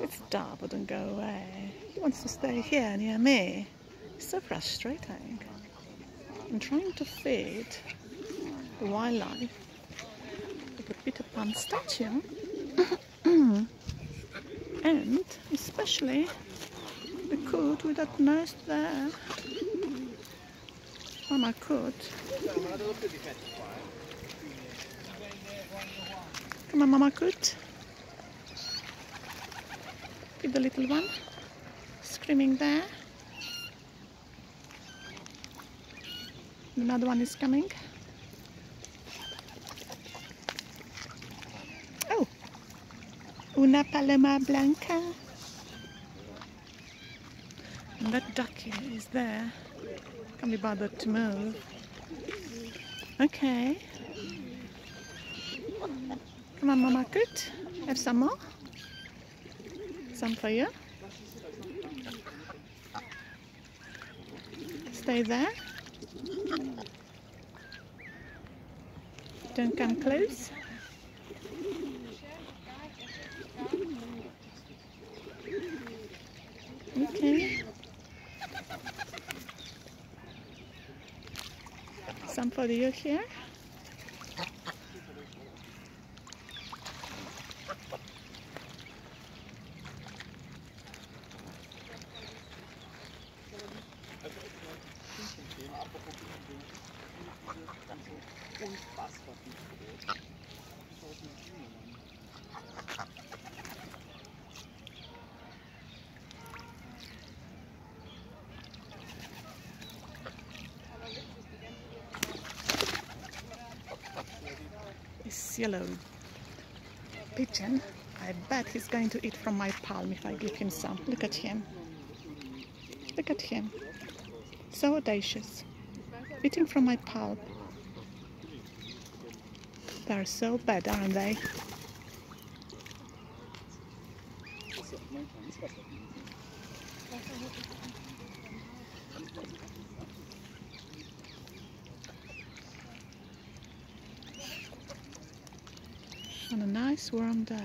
It's Dar wouldn't go away. He wants to stay here near me. It's so frustrating. I'm trying to feed the wildlife the Peter Pan statue. and especially the coot with that nest there. Oh, Mama coot. Come on, Mama coot. The little one screaming there. Another one is coming. Oh, una paloma blanca. And that ducky is there. Can't be bothered to move. Okay. Come on, Mama coot. Have some more? Some for you. Stay there. Don't come close. Okay. Some for you here. This yellow pigeon, I bet he's going to eat from my palm if I give him some. Look at him. Look at him. So audacious. Eating from my palm. They're so bad, aren't they? On a nice warm day.